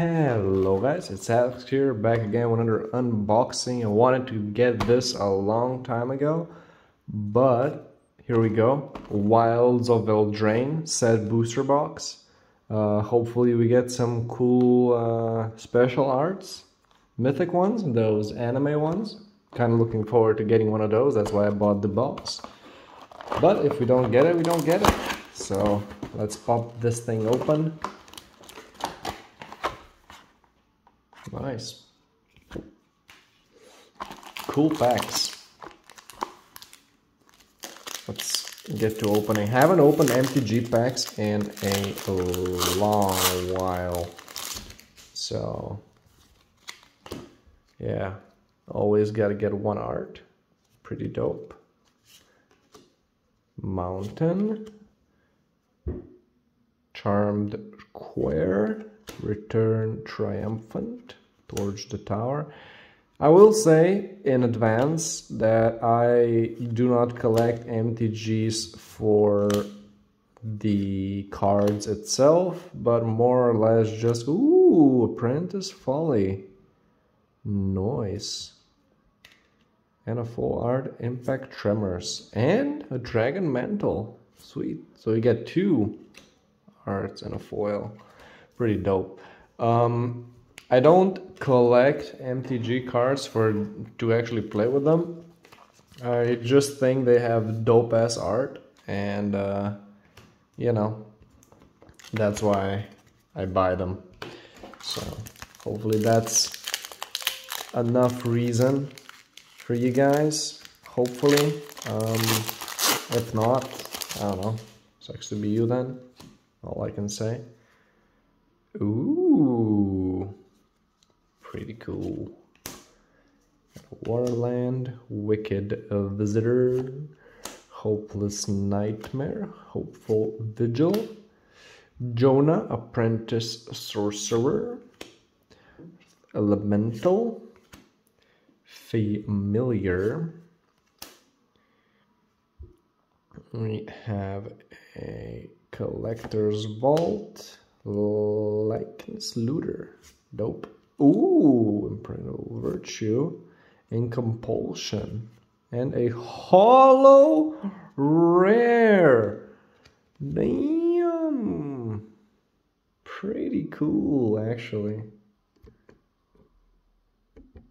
Hello guys, it's Alex here, back again with another unboxing. I wanted to get this a long time ago, but here we go. Wilds of Eldraine set booster box. Uh, hopefully we get some cool uh, special arts, mythic ones, those anime ones. Kind of looking forward to getting one of those, that's why I bought the box. But if we don't get it, we don't get it. So let's pop this thing open. Nice. Cool packs. Let's get to opening. Haven't opened MTG packs in a long while. So, yeah, always got to get one art. Pretty dope. Mountain. Charmed Square. Return Triumphant towards the tower. I will say in advance that I do not collect MTGs for the cards itself, but more or less just, ooh, Apprentice Folly. Noise. And a full art Impact Tremors. And a Dragon Mantle. Sweet. So you get two arts and a foil. Pretty dope. Um, I don't collect MTG cards for to actually play with them. I just think they have dope ass art, and uh, you know, that's why I buy them. So hopefully that's enough reason for you guys. Hopefully, um, if not, I don't know. Sucks to be you then. All I can say. Ooh, pretty cool. Waterland, Wicked Visitor, Hopeless Nightmare, Hopeful Vigil, Jonah, Apprentice Sorcerer, Elemental, Familiar. We have a Collector's Vault, Likeness Looter. Dope. Ooh, Imperial Virtue. And Compulsion. And a Hollow Rare. Damn. Pretty cool, actually.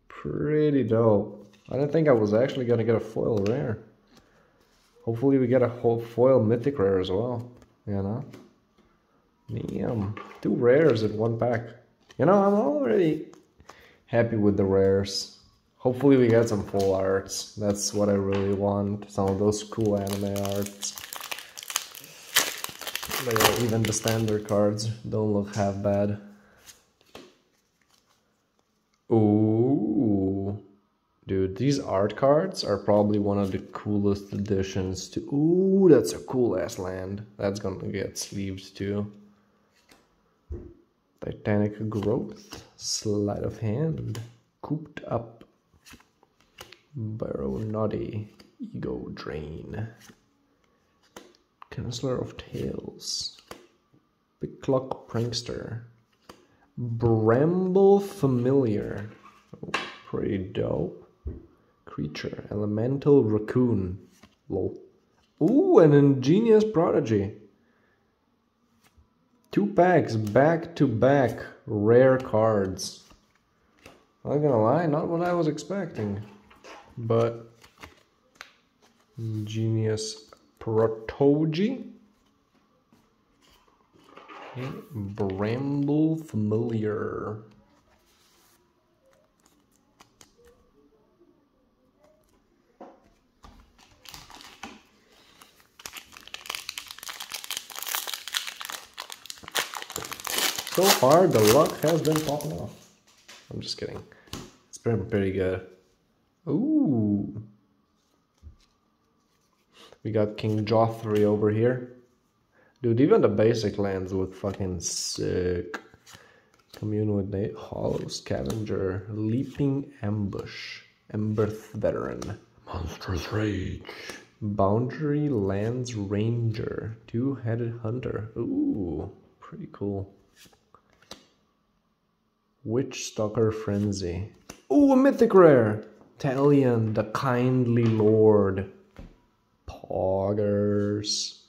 Pretty dope. I didn't think I was actually going to get a foil rare. Hopefully we get a whole foil mythic rare as well, you know? Damn, two rares in one pack. You know, I'm already happy with the rares. Hopefully we get some full arts. That's what I really want. Some of those cool anime arts. But yeah, even the standard cards don't look half bad. Ooh. Dude, these art cards are probably one of the coolest additions to... Ooh, that's a cool ass land. That's gonna get sleeved too. Titanic Growth, Sleight of Hand, Cooped Up, Barrow Naughty, Ego Drain, Chancellor of Tales, Picklock Prankster, Bramble Familiar, oh, pretty dope, Creature, Elemental Raccoon, lol. Ooh, an Ingenious Prodigy. Two packs back to back rare cards. Not gonna lie, not what I was expecting. But Genius Prodigy. Bramble Familiar. So far, the luck has been popping off. I'm just kidding. It's been pretty good. Ooh. We got King Joffrey over here. Dude, even the basic lands look fucking sick. Commune with Nate, Hollow Scavenger, Leaping Ambush, Embereth Veteran, Monstrous Rage, Boundary Lands Ranger, Two-Headed Hunter. Ooh, pretty cool. Witch Stalker Frenzy. Ooh, a mythic rare! Talion, the Kindly Lord. Poggers.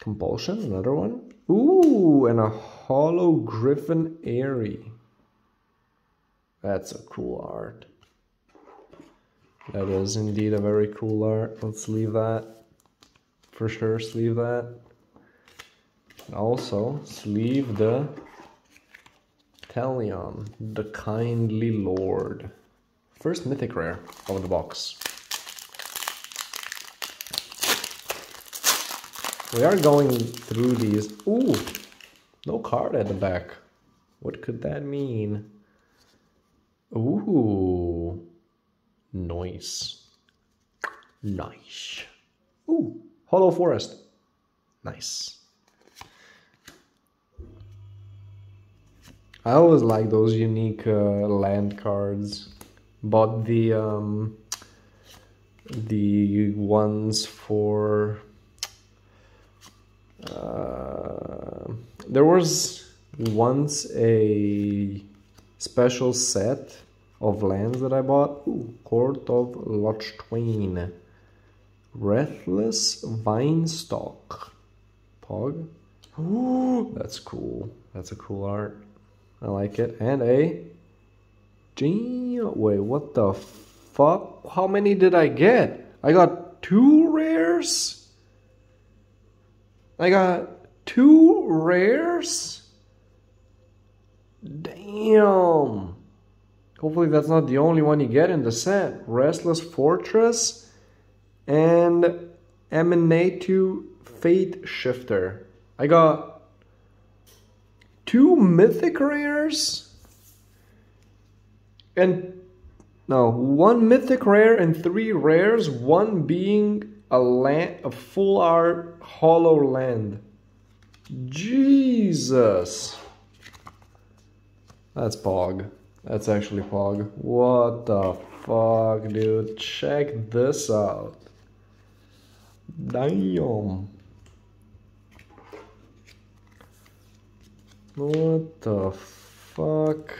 Compulsion, another one. Ooh, and a Hollow Griffin Aerie. That's a cool art. That is indeed a very cool art. Let's leave that. For sure, sleeve that. And also, sleeve the Talion, the Kindly Lord. First mythic rare of the box. We are going through these. Ooh, no card at the back. What could that mean? Ooh, nice. Nice. Ooh, Hollow Forest. Nice. I always like those unique uh, land cards. Bought the um, the ones for uh, there was once a special set of lands that I bought. Ooh, Court of Locthwain. Breathless Vinestalk. Pog. Ooh, that's cool. That's a cool art. I like it. And a wait, what the fuck? How many did I get? I got two rares? I got two rares? Damn. Hopefully that's not the only one you get in the set. Restless Fortress and Aminatou Fate Shifter. I got two mythic rares and no, one mythic rare and three rares, one being a land a full art hollow land. Jesus. That's Pog. That's actually Pog. What the fuck, dude? Check this out. Damn. What the fuck?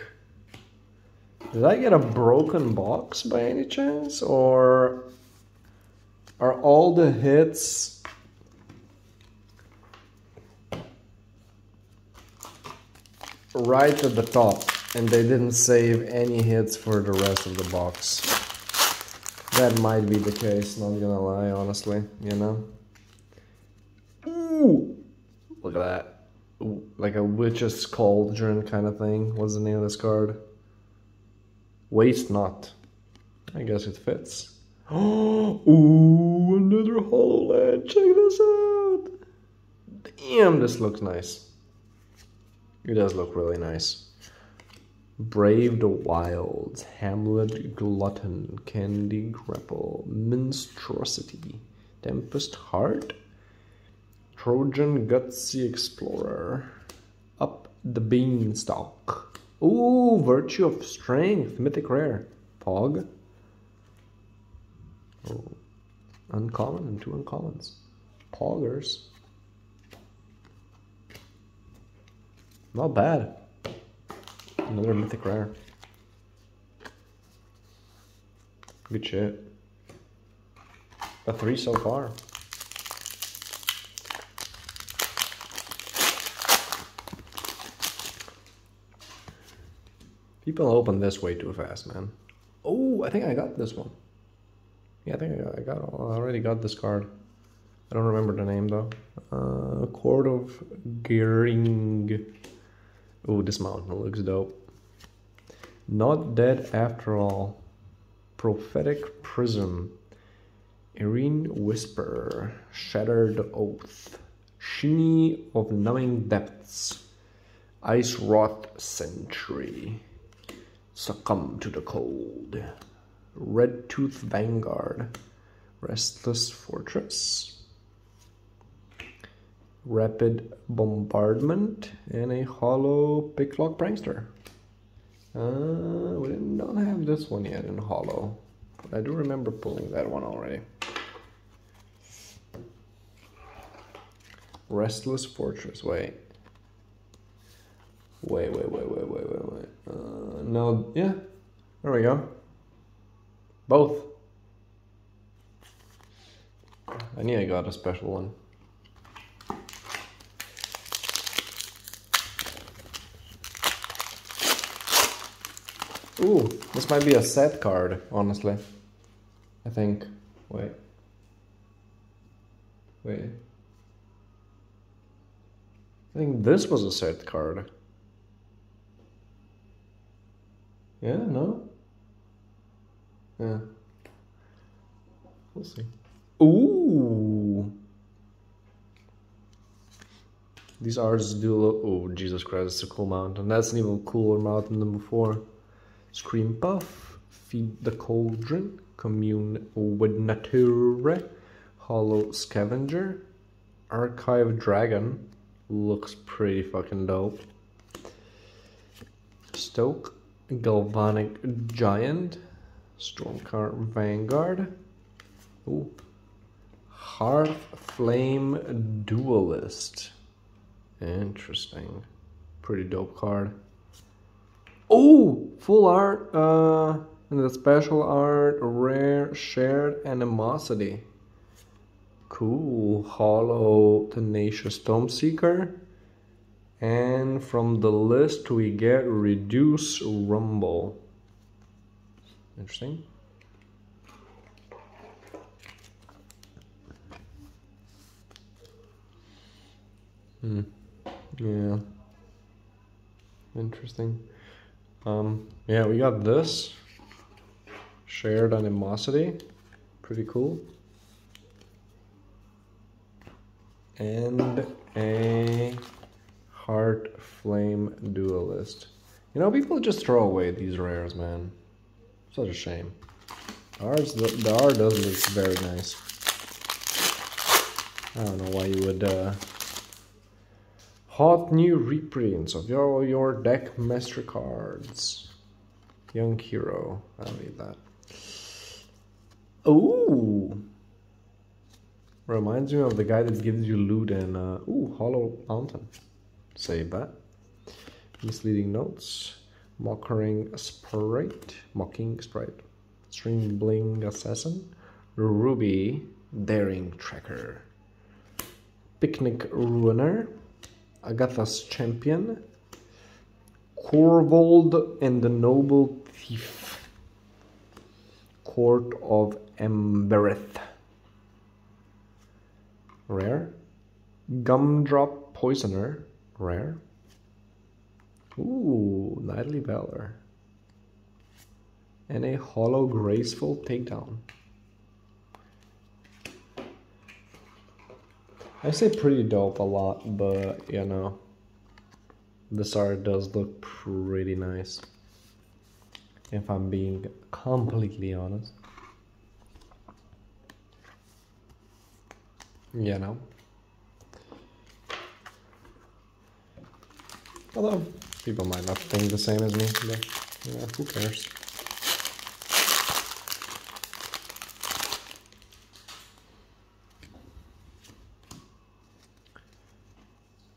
Did I get a broken box by any chance? Or are all the hits right at the top and they didn't save any hits for the rest of the box? That might be the case, not gonna lie, honestly, you know? Ooh! Look at that. Like a witch's cauldron kind of thing. What's the name of this card? Waste not. I guess it fits. Oh, ooh, another HoloLand. Check this out. Damn, this looks nice. It does look really nice. Brave the Wilds, Hamlet Glutton, Candy Grapple, Monstrosity, Tempest Hart, Troyan Gutsy Explorer, Up the Beanstalk. Ooh, Virtue of Strength, Mythic Rare, Pog. Oh, uncommon and two uncommons. Poggers. Not bad. Another mythic rare. Good shit. A three so far. People open this way too fast, man. Oh, I think I got this one. Yeah, I think I got, I already got this card. I don't remember the name though. Uh, Court of Gearing. Oh, this mountain looks dope. Not dead after all. Prophetic Prism. Irene Whisper. Shattered Oath. Sharae of Numbing Depths. Ice Wrought Sentry. Succumb to the Cold. Red Tooth Vanguard. Restless Fortress. Rapid Bombardment. And a Hollow Picklock Prankster. Uh, we don't have this one yet in Hollow. But I do remember pulling that one already. Restless Fortress, wait. Wait, wait, wait, wait, wait, wait, wait. Uh, no, yeah. There we go. Both. I knew I got a special one. Ooh, this might be a set card, honestly. I think. Wait. Wait. I think this was a set card. Yeah, no? Yeah. We'll see. Ooh! These arts do look. Oh, Jesus Christ, it's a cool mountain. That's an even cooler mountain than before. Scream Puff, Feed the Cauldron, Commune with Nature, Hollow Scavenger, Archive Dragon, looks pretty fucking dope. Stoke, Galvanic Giant, Stormcar Vanguard, Ooh. Hearth Flame Duelist. Interesting. Pretty dope card. Oh, full art, uh, and the special art, rare shared animosity. Cool, hollow, tenacious Tome Seeker. And from the list, we get reduce rumble. Interesting. Hmm. Yeah. Interesting. Um, yeah, we got this. Shared animosity. Pretty cool. And a heart flame duelist. You know, people just throw away these rares, man. Such a shame. Ours, the, the art does look very nice. I don't know why you would uh, Hot new reprints of your, your deck master cards. Young Hero. I need that. Ooh! Reminds me of the guy that gives you loot and... uh, ooh, Hollow Mountain. That. Misleading notes. Mocking Sprite. Mocking Sprite. String Bling Assassin. Ruby Daring Tracker. Picnic Ruiner. Agatha's champion, Corvold and the noble thief, Court of Embereth. Rare. Gumdrop Poisoner, rare. Ooh, Knightly Valor. And a Hollow Graceful Takedown. I say pretty dope a lot, but you know, this art does look pretty nice. If I'm being completely honest. You know. Although, people might not think the same as me, but, who cares?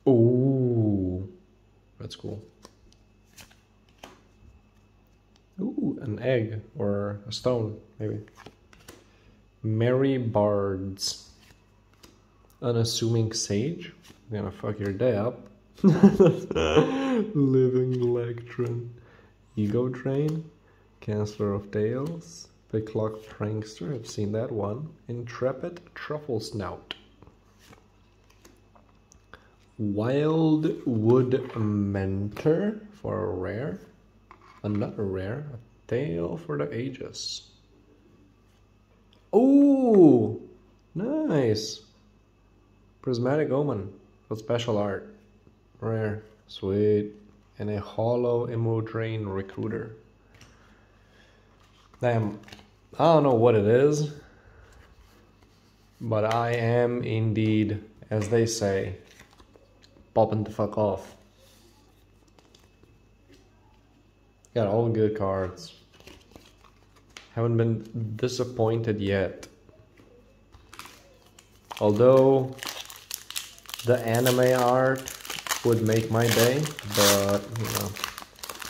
Ooh, that's cool. Ooh, an egg or a stone, maybe. Merry Bards. Unassuming Sage. I'm gonna fuck your day up. Living Electron. Ego Drain. Chancellor of Tales. clock Prankster. I've seen that one. Intrepid Truffle Snout. Wildwood Mentor for a rare. Another rare. A Tale for the Ages. Oh, nice. Prismatic Omen with special art. Rare. Sweet. And a hollow Emodrain Recruiter. Damn. I don't know what it is. But I am indeed, as they say, popping the fuck off. Got all good cards. Haven't been disappointed yet. Although the anime art would make my day, but you know,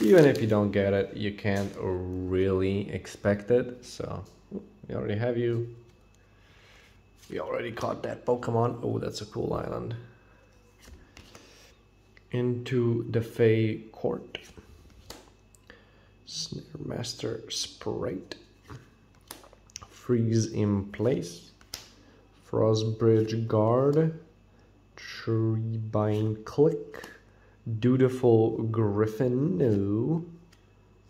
even if you don't get it, you can't really expect it. So we already have you. We already caught that Pokemon. Oh, that's a cool island. Into the Fey Court. Snare Master Sprite. Freeze in place. Frostbridge Guard. Treebind Click. Dutiful Griffin. No.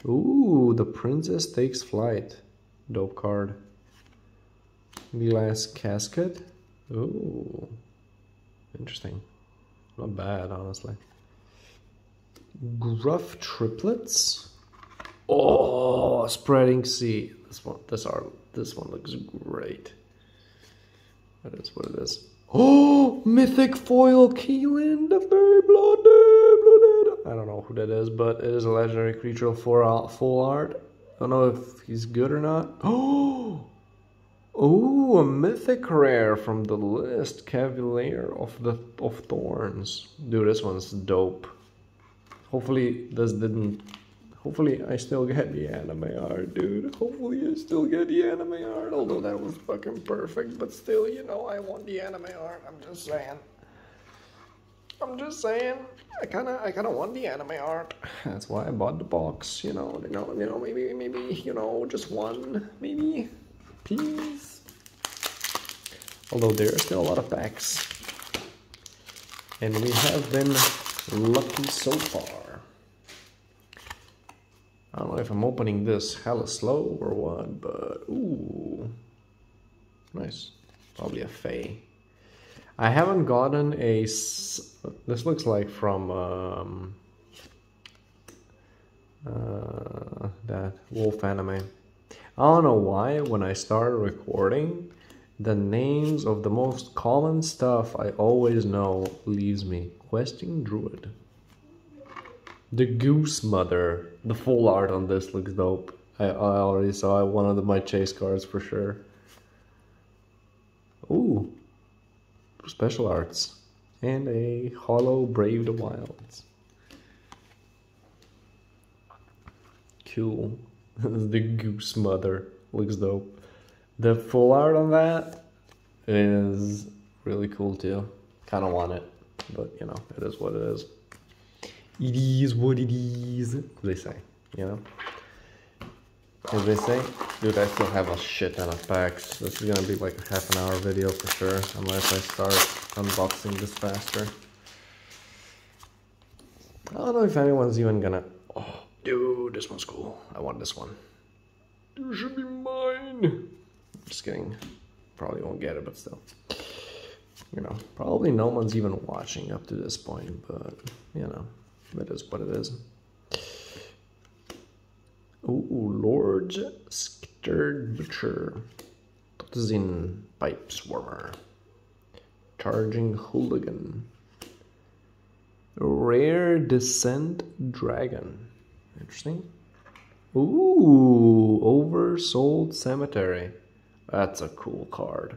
Ooh, the princess takes flight. Dope card. Glass casket. Ooh. Interesting. Not bad, honestly. Gruff triplets. Oh, spreading sea. This one, this are this one looks great. That is what it is. Oh, mythic foil Keelan, the very blooded. I don't know who that is, but it is a legendary creature for full art. I don't know if he's good or not. Oh, oh, a mythic rare from the list, Cavalier of the of Thorns. Dude, this one's dope. Hopefully, this didn't Hopefully I still get the anime art, dude. Hopefully I still get the anime art, although that was fucking perfect. But still, you know, I want the anime art. I'm just saying. I'm just saying. I kinda, I kinda want the anime art. That's why I bought the box. You know, you know, you know, maybe, maybe, you know, just one, maybe, please. Although there are still a lot of packs, and we have been lucky so far. I don't know if I'm opening this hella slow or what, but ooh, nice. Probably a Fey. I haven't gotten a. This looks like from um, uh, that Wolf anime. I don't know why when I start recording, the names of the most common stuff I always know leaves me. Questing Druid. The Goose Mother. The full art on this looks dope. I, I already saw one of the, my chase cards for sure. Ooh. Special arts. And a Hollow Brave the Wilds. Cool. the Goose Mother. Looks dope. The full art on that is really cool too. Kind of want it. But, you know, it is what it is it is what it is. They say, you know. As they say, dude, I still have a shit ton of packs. This is gonna be like a half an hour video for sure, unless I start unboxing this faster. I don't know if anyone's even gonna. Oh, dude, this one's cool. I want this one. This should be mine. Just kidding. Probably won't get it, but still. You know, probably no one's even watching up to this point, but you know. That is what it is. Ooh, Lord Skittered Butcher. Zin Pipe Swarmer. Charging Hooligan. Rare Descent Dragon. Interesting. Ooh, Oversold Cemetery. That's a cool card.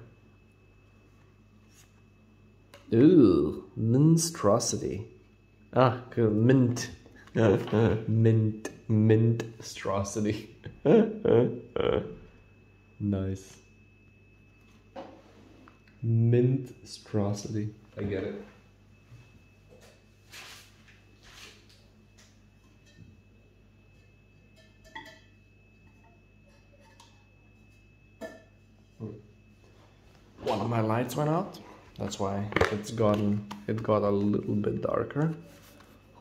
Ooh, Monstrosity. Ah, cool. Eh, eh. Mint. mint. Mint. Astrocity. Eh, nice. Mint astrocity. I get it. One of my lights went out. That's why it's gotten it got a little bit darker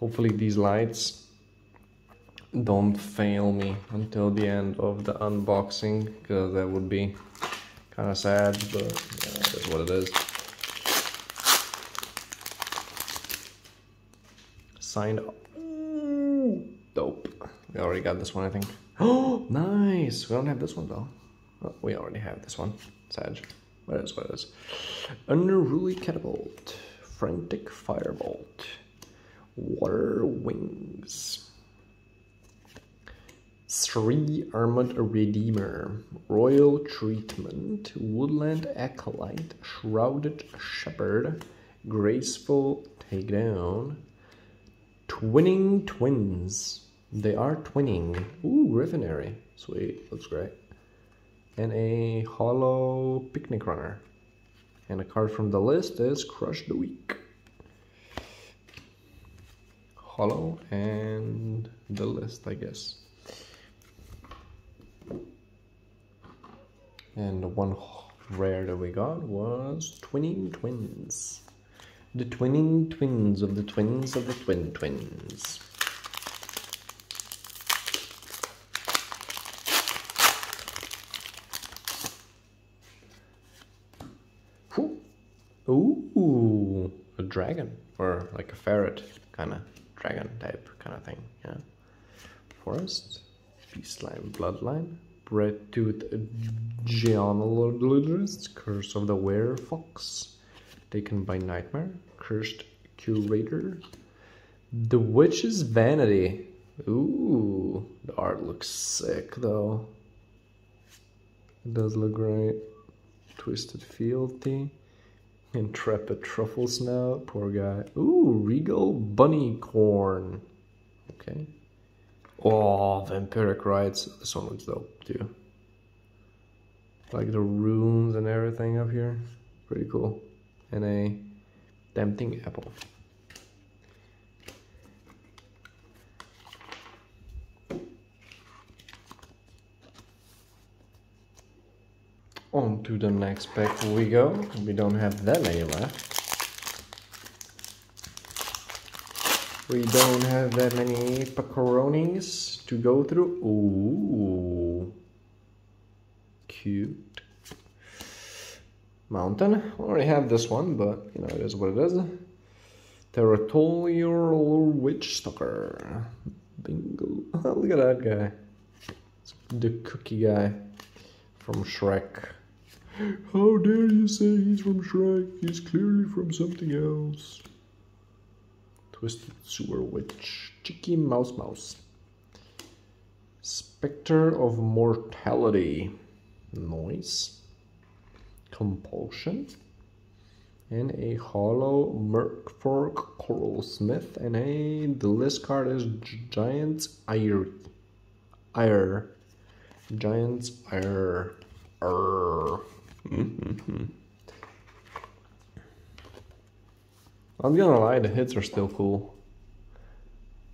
hopefully these lights don't fail me until the end of the unboxing because that would be kind of sad but yeah, that's what it is. Signed up dope. We already got this one i think. Oh nice! We don't have this one though. Oh, we already have this one. Sag. What is what is. Unruly catapult. Frantic firebolt Water Wings. Three Armored Redeemer, Royal Treatment, Woodland Acolyte, Shrouded Shepherd, Graceful Takedown, Twinning Twins. They are twinning. Ooh, Griffin Aerie. Sweet, looks great. And a hollow picnic ruiner. And a card from the list is Crush the Weak. Hollow and the list, I guess. And the one rare that we got was Twinning Twins. The Twinning Twins of the Twins of the Twin Twins. Ooh, a dragon or like a ferret kind of dragon type kind of thing. Yeah. Forest, Beastline Bloodline, Red Tooth Genealogist, Curse of the Were Fox, Taken by Nightmare, Cursed Courtier, The Witch's Vanity. Ooh, the art looks sick though. It does look great. Twisted Fealty. Intrepid Truffle Snout, poor guy. Ooh, Regal Bunny Corn. Okay. Oh, Vampiric Rites. This one looks dope too. Like the runes and everything up here. Pretty cool. And a tempting apple. On to the next pack we go. We don't have that many left. We don't have that many pepperonis to go through. Ooh. Cute. Mountain. I already have this one, but you know, it is what it is. Territorial Witch Stalker. Bingo. look at that guy. It's the cookie guy from Shrek. How dare you say he's from Shrek? He's clearly from something else. Twisted Sewer Witch. Cheeky Mouse Mouse. Spectre of Mortality. Noise. Compulsion. And a hollow Merfolk Coral Smith. And a the list card is Giant's Ire. Ire. Giant's Ire. Arr. Mm-hmm. I'm gonna lie, the hits are still cool.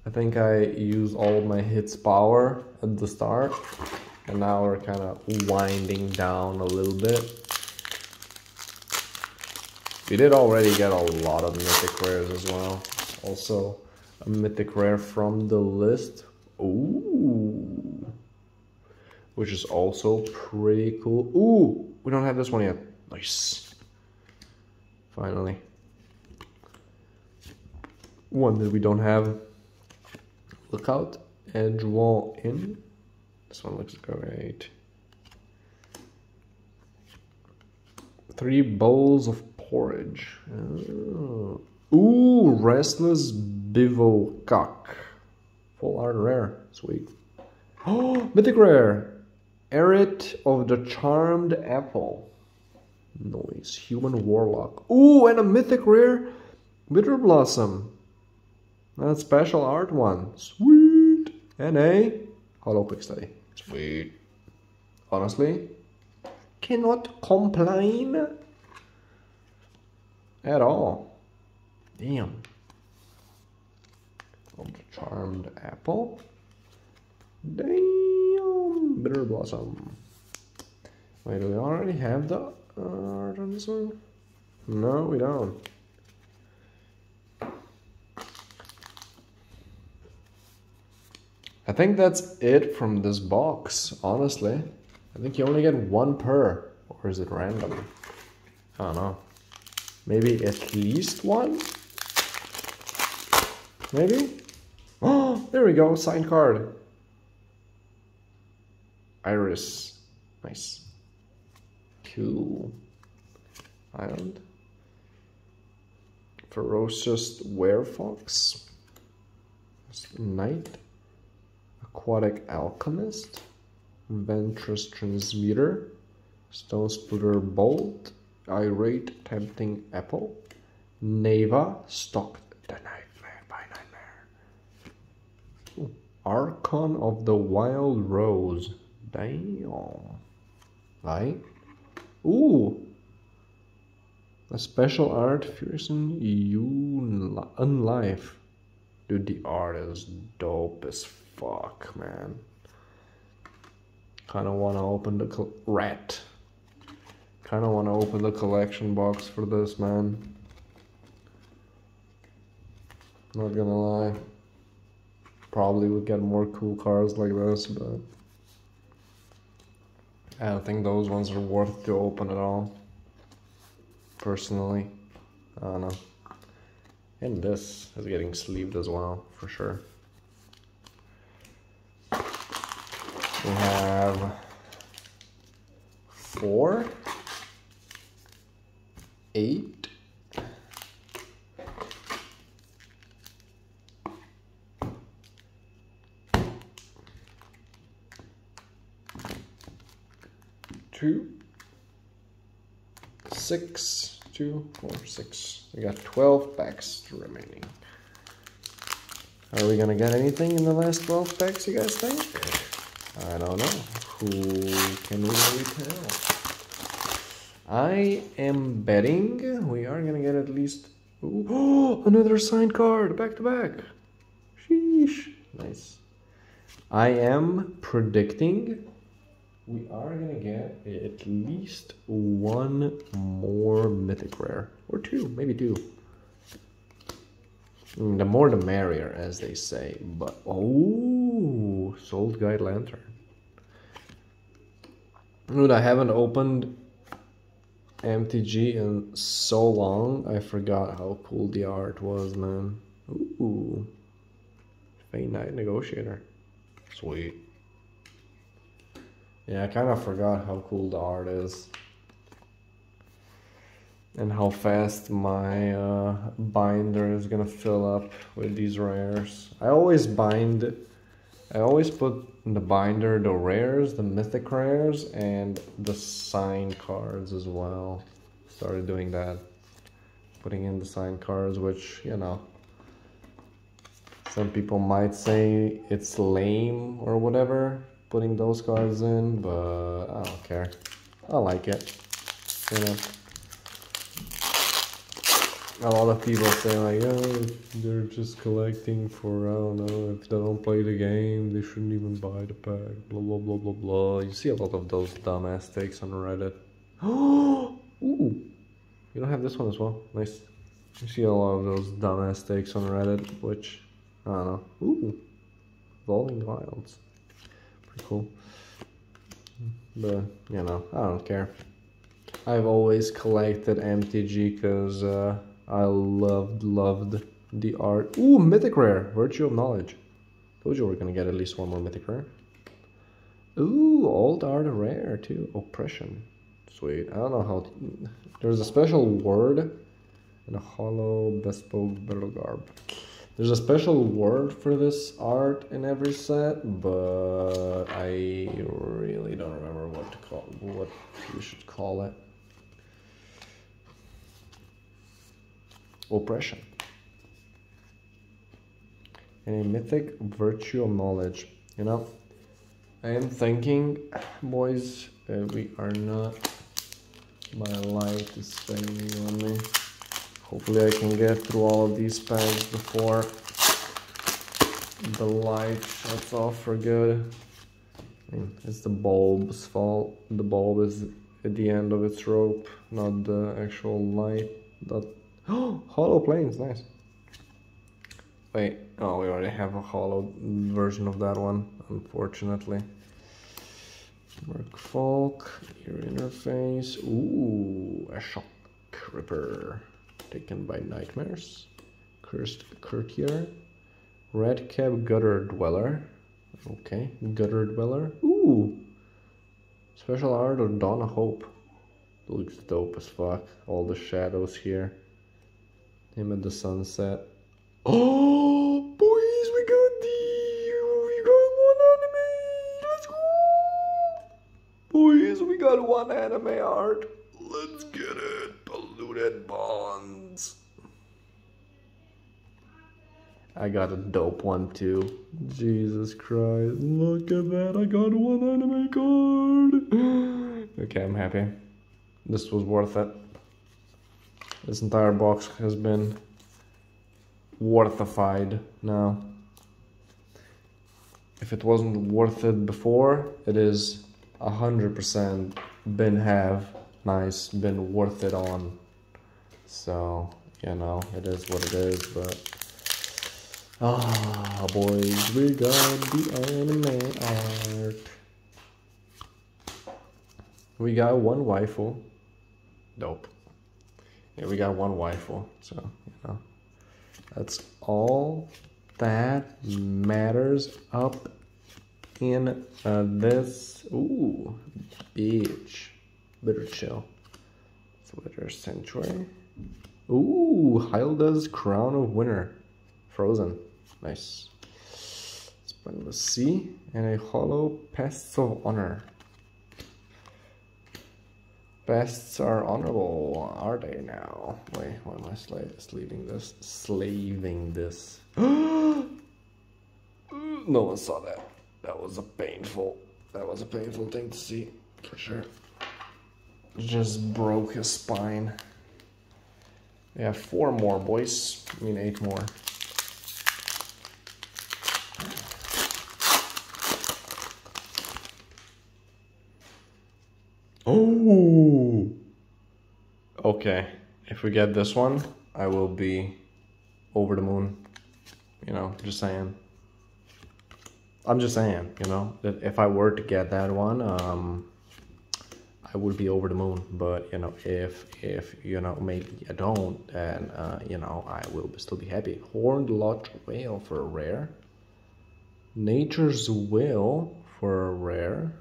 I think I used all my hits power at the start, and now we're kind of winding down a little bit. We did already get a lot of mythic rares as well. Also, a mythic rare from the list. Ooh. Which is also pretty cool. Ooh, we don't have this one yet. Nice. Finally. One that we don't have. Look out. Edgewall Inn. This one looks great. Three bowls of porridge. Oh. Ooh, restless bivouac. Full art rare. Sweet. Oh, mythic rare. Eriette of the Charmed Apple. Noise. Human Warlock. Ooh, and a mythic rare. Bitter Blossom. That special art one. Sweet. And a Hollow Quick Study. Sweet. Honestly, cannot complain at all. Damn. Of the Charmed Apple. Damn. Bitter Blossom. Wait, do we already have the art on this one? No, we don't. I think that's it from this box, honestly. I think you only get one per. Or is it random? I don't know. Maybe at least one? Maybe? Oh, there we go, signed card. Iris. Nice. Cool. Island. Ferocious Werefox. Knight. Aquatic Alchemist. Ventress Transmuter. Stone Splitter Bolt. Irate Tempting Apple. Neva Stalked the Nightmare by Nightmare. cool. Archon of the Wild Rose. Damn. Right? Ooh. A special art, Fearsome Unlife. Dude, the art is dope as fuck, man. Kind of want to open the rat. Kind of want to open the collection box for this, man. Not gonna lie. Probably would get more cool cars like this, but I don't think those ones are worth to open at all. Personally, I don't know. And this is getting sleeved as well, for sure. We have four, eight, two, six, two, four, six. We got 12 packs remaining. Are we gonna get anything in the last 12 packs, you guys think? I don't know. Who can really tell? I am betting we are gonna get at least... Oh, another signed card, back to back. Sheesh. Nice. I am predicting we are gonna get at least one more mythic rare. Or two maybe two. Mm, the more the merrier as they say but oh soul-guide lantern. Dude i haven't opened mtg in so long i forgot how cool the art was man. Ooh. Fey Night Negotiator. Sweet yeah, I kind of forgot how cool the art is. And how fast my uh, binder is gonna fill up with these rares. I always bind, I always put in the binder the rares, the mythic rares, and the signed cards as well. Started doing that. Putting in the signed cards, which, you know, some people might say it's lame or whatever putting those cards in, but I don't care. I like it. You know. A lot of people say like, oh, they're just collecting for, I don't know, if they don't play the game, they shouldn't even buy the pack, blah, blah, blah, blah, blah. You see a lot of those dumbass takes on Reddit. Oh, ooh, you don't have this one as well. Nice. You see a lot of those dumbass takes on Reddit, which, I don't know. Ooh, Evolving Wilds cool. But, you know, I don't care. I've always collected MTG because uh, I loved, loved the art. Ooh, Mythic Rare! Virtue of Knowledge. Told you we are gonna get at least one more Mythic Rare. Ooh, Old Art Rare too. Oppression. Sweet. I don't know how... To... There's a special word in a hollow bespoke battle garb. There's a special word for this art in every set, but I really don't remember what to call what you should call it. Oppression. And a mythic virtue knowledge. You know, I am thinking, boys, uh, we are not. My light is failing on me. Hopefully I can get through all of these packs before the light shuts off for good. It's the bulb's fault. The bulb is at the end of its rope, not the actual light. That hollow plains, nice. Wait, oh, we already have a hollow version of that one, unfortunately. Merfolk, your interface. Ooh, a shock ripper taken by nightmares. Cursed courtier. Redcap gutter dweller. Okay, gutter dweller. Ooh! Special art of of Hope. Looks dope as fuck. All the shadows here. Him at the sunset. Oh, boys, we got the we got one anime. Let's go, boys. We got one anime art. Let's get it. Polluted bonds. I got a dope one too. Jesus Christ, look at that, I got one anime card. okay, I'm happy. This was worth it. This entire box has been worthified now. If it wasn't worth it before, it is a hundred percent been have nice, been worth it on. So, you know, it is what it is, but ah boys, we got the anime art. We got one waifu. Dope. Yeah, we got one waifu, so you know. That's all that matters up in uh, this. Ooh, beach. Bitter chill. It's Twitter Sanctuary. Ooh, Hylda's Crown of Winter. Frozen. Nice. Sea. And a Hollow Pests of Honor. Bests are honorable, are they now? Wait, why am I sla this? Slaving this. no one saw that. That was a painful, that was a painful thing to see, for sure. Just broke his spine. Yeah, four more, boys. I mean, eight more. Oh! Okay, if we get this one, I will be over the moon. You know, just saying. I'm just saying, you know, that if I were to get that one, um, I would be over the moon. But you know, if if you know maybe I don't, then uh, you know I will still be happy. Horned lodge whale for a rare. Nature's will for a rare.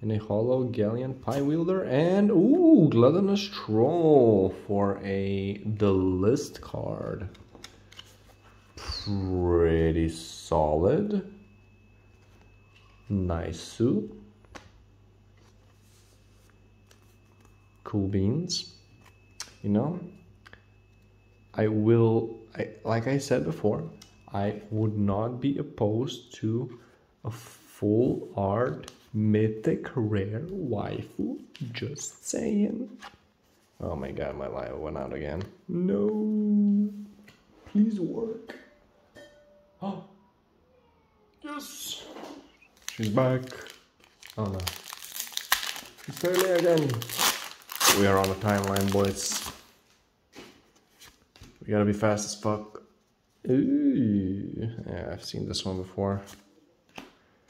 And a hollow Gallant Pie-Wielder and ooh gluttonous troll for a the list card. Pretty solid. Nice suit. Cool beans. You know, I will, I, like I said before, I would not be opposed to a full art mythic rare waifu. Just saying. Oh my god, my light went out again. No. Please work. Oh. Yes. She's back. Oh no. She's failing again. We are on a timeline, boys. We gotta be fast as fuck. Ooh. Yeah, I've seen this one before.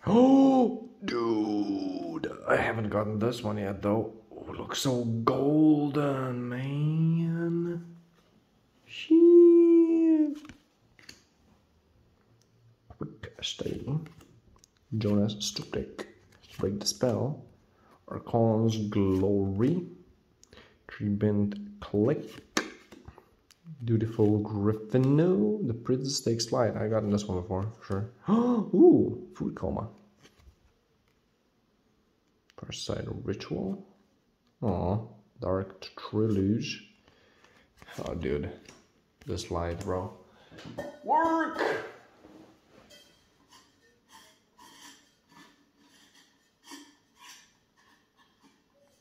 Oh, dude. I haven't gotten this one yet, though. Oh, looks so golden, man. Shit. Stay. Johann's Stopgap. Break the spell. Archon's Glory. Tribent Click. Dutiful Griffino. The Princess Takes Flight. I gotten this one before, for sure. Ooh, Food Coma. Sight Ritual. Aw, Dark Trilogy. Oh, dude. This light, bro. Work!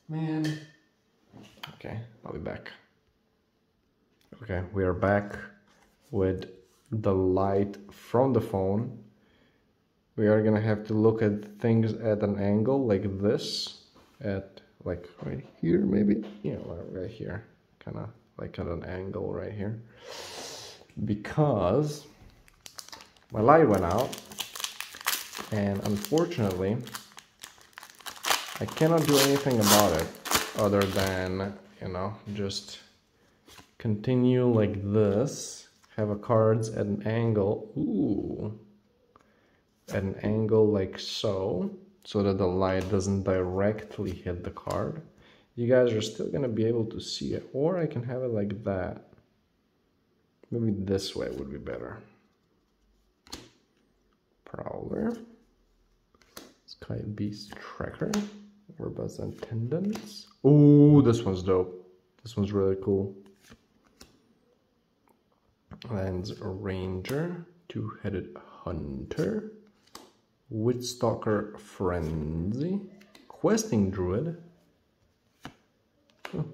Man. Okay, I'll be back. Okay, we are back with the light from the phone. We are gonna have to look at things at an angle like this, at like right here maybe, yeah, right here, kind of like at an angle right here, because my light went out, and unfortunately, I cannot do anything about it other than you know just continue like this. Have a cards at an angle. Ooh. At an angle like so so that the light doesn't directly hit the card. You guys are still gonna be able to see it or I can have it like that. Maybe this way would be better. Prowler. Sky Beast Tracker Robust Attendants Oh, this one's dope. This one's really cool. Lands Ranger, Two-Headed Hunter, Witchstalker Frenzy, Questing Druid, hmm, oh,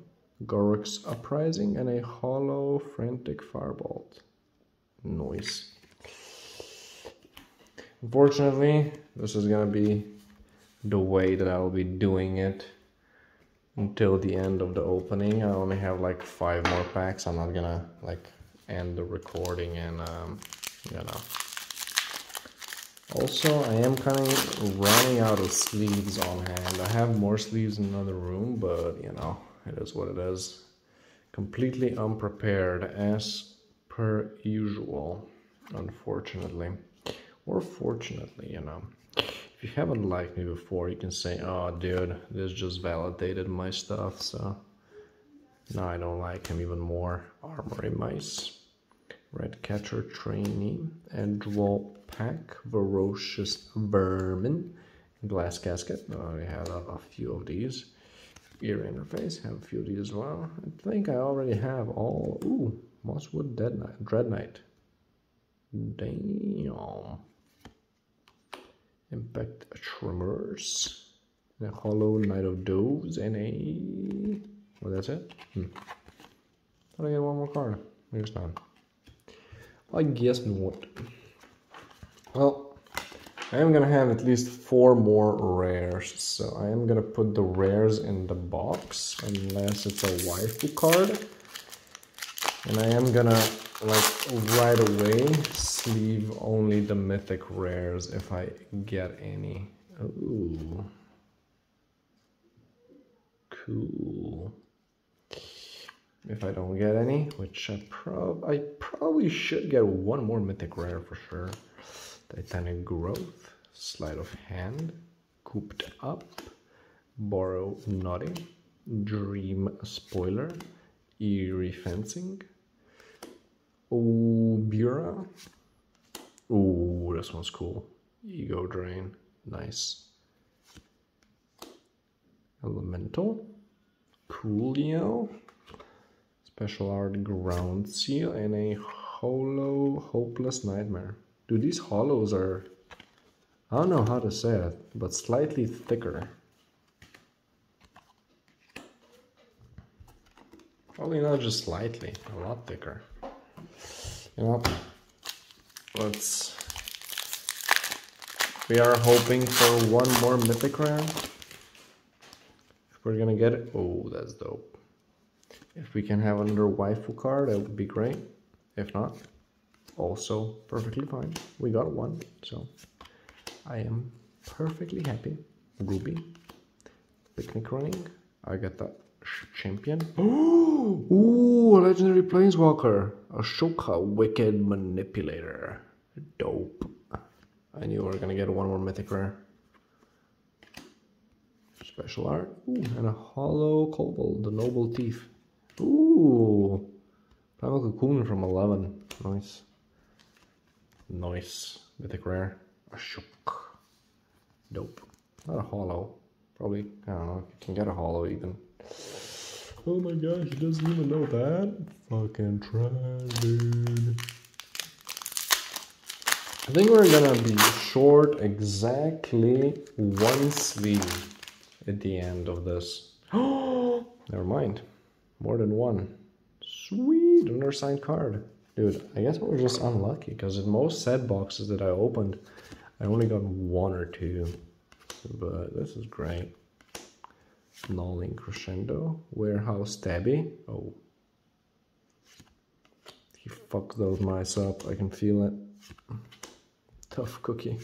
Garruk's Uprising, and a Hollow Frantic Firebolt. Noise. Unfortunately, this is gonna be the way that I'll be doing it until the end of the opening. I only have like five more packs. I'm not gonna like end the recording and um, you know. Also, I am kind of running out of sleeves on hand. I have more sleeves in another room, but you know, it is what it is. Completely unprepared as per usual, unfortunately. Or fortunately, you know. If you haven't liked me before, you can say, oh dude, this just validated my stuff, so now I don't like him even more. Armory Mice. Ratcatcher Trainee, Edgewall Pack, Ferocious Vermin, Glass Casket. I have a, a, few of these. Ear Interface, have a few of these as well. I think I already have all. Ooh, Mosswood Dead Knight, Dread Knight. Damn. Impact Tremors, a Hollow Knight of Doves, and a. Well, that's it. Hmm. I get one more card. Here's none. I guess not. Well, I am gonna have at least four more rares, so I am gonna put the rares in the box, unless it's a waifu card. And I am gonna, like, right away sleeve only the mythic rares if I get any. Ooh. Cool if I don't get any, which I, prob I probably should get one more mythic rare for sure. Titanic Growth, Sleight of Hand, Cooped Up, Barrow Naughty, Dream Spoiler, Faerie Fencing, Obyra. Ooh, this one's cool. Ego Drain, nice. Elemental, Coolio, Special art ground seal and a hollow hopeless nightmare. Dude, these hollows are, I don't know how to say it, but slightly thicker. Probably not just slightly, a lot thicker. You know, let's, we are hoping for one more mythic rare. If we're gonna get it, oh, that's dope. If we can have another waifu card, that would be great. If not, also perfectly fine. We got one, so I am perfectly happy. Ruby, picnic ruiner. I got that champion. Ooh, a legendary planeswalker. Ashiok, wicked manipulator. Dope. I knew we were gonna get one more mythic rare. Special art. Ooh, and a hollow kobold, the noble thief. Ooh. Primal Cocoon from 11. Nice. Nice. Mythic Rare. Ashiok. Dope. Not a hollow. Probably, I don't know, you can get a hollow even. Oh my gosh, he doesn't even know that? Fucking trash, dude. I think we're gonna be short exactly one sleeve at the end of this. Oh, never mind. More than one. Sweet, another signed card. Dude, I guess we're just unlucky because in most set boxes that I opened, I only got one or two. But this is great. Nulling Crescendo, Warehouse Tabby. Oh. He fucked those mice up, I can feel it. Tough cookie.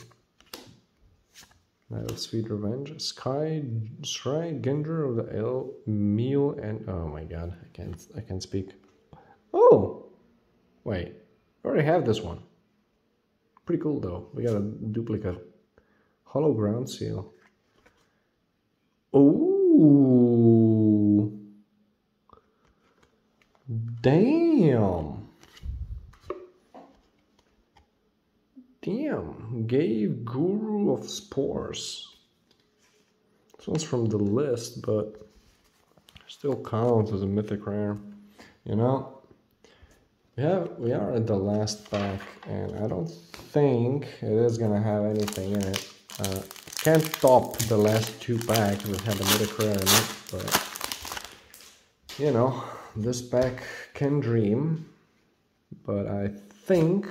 Night of Sweet Revenge. Sky Shrine Ginger of the Ale Meal and oh my god, I can't I can't speak. Oh wait, I already have this one. Pretty cool though. We got a duplicate. Hollow ground seal. Oh damn. Damn, Ghave Guru of Spores. This one's from the list, but still counts as a mythic rare. You know, Yeah, we are at the last pack, and I don't think it is gonna have anything in it. Uh, can't top the last two packs that had a rare in it, but you know, this pack can dream. But I think,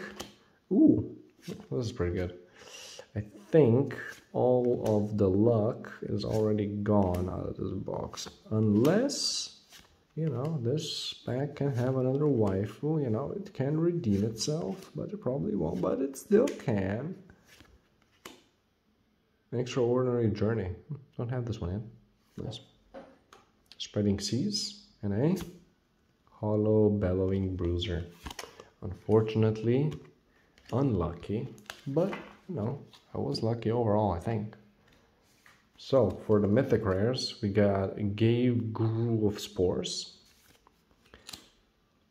ooh, this is pretty good. I think all of the luck is already gone out of this box, unless you know, this pack can have another waifu, you know, it can redeem itself, but it probably won't, but it still can. Extraordinary Journey. Don't have this one yet. Nice. Spreading Seas and a Hollow Bellowing Bruiser. Unfortunately, unlucky, but, you know, I was lucky overall, I think. So for the mythic rares, we got Ghave Guru of Spores,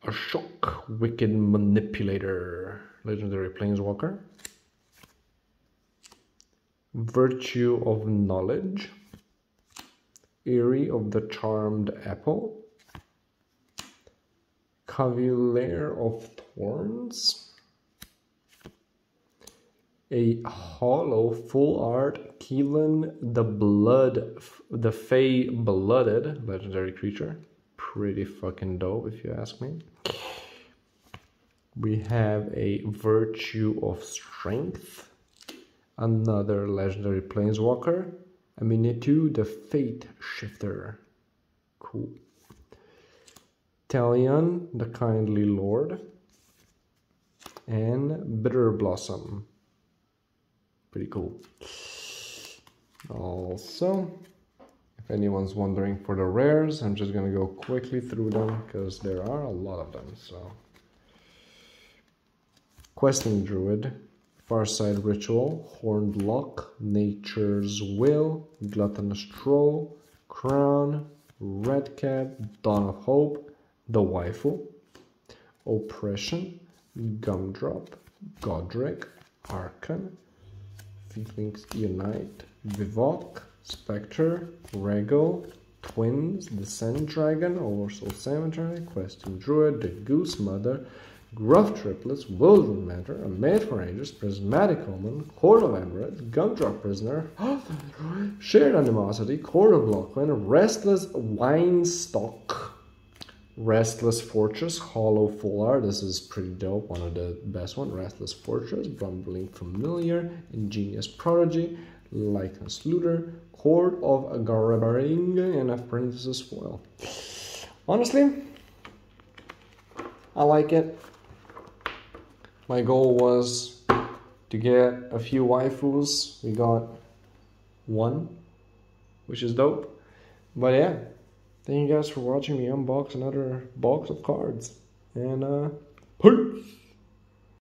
Ashiok Wicked Manipulator, Legendary Planeswalker, Virtue of Knowledge, Eriette of the Charmed Apple, Cavalier of Thorns, a hollow full art Kellan the Blood, the Fae Blooded legendary creature. Pretty fucking dope, if you ask me. We have a Virtue of Strength, another legendary planeswalker, Aminatou the Fate Shifter. Cool. Talion the Kindly Lord, and Bitter Blossom pretty cool. Also, if anyone's wondering for the rares, I'm just gonna go quickly through them because there are a lot of them. So, Questing Druid, Farsight Ritual, Horned Loch, Nature's Will, Gluttonous Troll, Crown, Red Cat, Dawn of Hope, The Waifu, Oppression, Gumdrop, Godric, Arkan, Feelings Unite, Vivok, Spectre, Regal, Twins, the Sand Dragon, Oversold Cemetery, Questing Druid, the Goose Mother, Gruff Triplets, Wildwood Matter, A Maid for Ages, Prismatic Omen, Court of Emerald, Gumdrop Poisoner, Shared Animosity, Court of Locthwain, Restless Vinestalk, Restless Fortress, Hollow Full Art. This is pretty dope. One of the best one. Restless Fortress, Grumbling Familiar, Ingenious Prodigy, Likeness Looter, Court of Garenbrig, and Apprentice's Foil. Honestly, I like it. My goal was to get a few waifus. We got one, which is dope. But yeah, Thank you guys for watching me unbox another box of cards. And uh, peace!